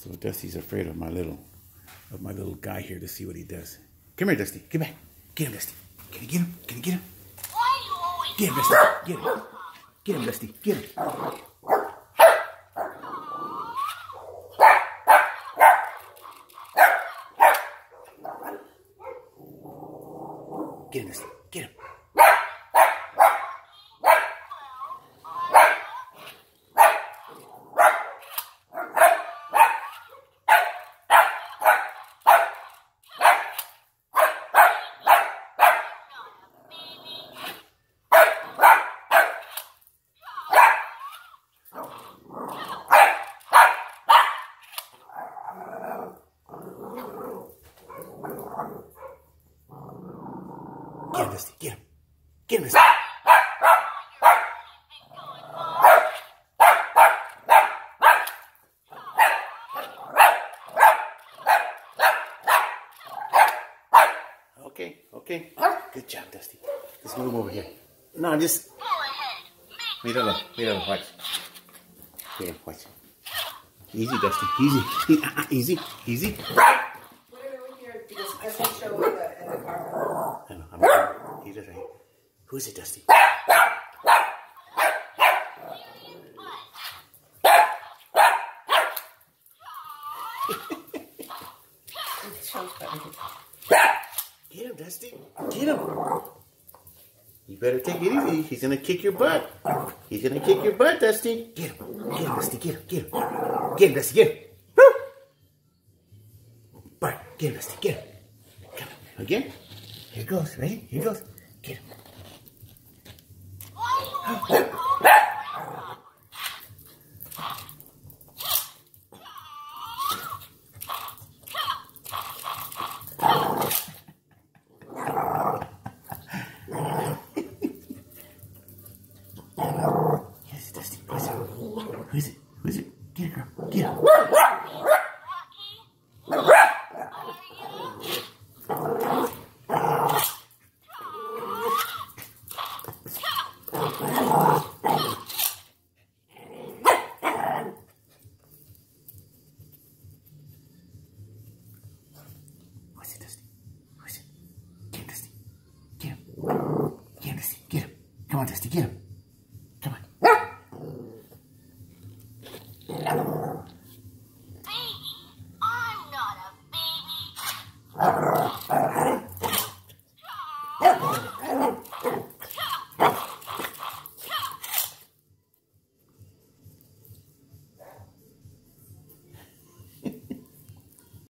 So Dusty's afraid of my little of my little guy here to see what he does. Come here, Dusty. Get back. Get him, Dusty. Can you get him? Can you get him? Get him, Dusty. Get him. Get him, Dusty. Get him. Get him, Dusty. Get him. Get him, Dusty. Get him. Get him, Dusty. Okay, okay. Good job, Dusty. Let's move him over here. No, just. Míralo, míralo, watch. Here, watch. Easy, Dusty. Easy. Easy, easy. Put I'm He right. Who is it, Dusty? Get him, Dusty. Get him. You better take it easy. He's gonna kick your butt. He's gonna kick your butt, Dusty. Get him. Get him, Dusty. Get him. Get him. Get him, Dusty. Get him. Bart, get him, Dusty. Get him. Come on. Again. Here goes. Ready? Here goes. Get him. Who is it? Get it, girl. Get him. Who's it, Dusty? Who's it? Get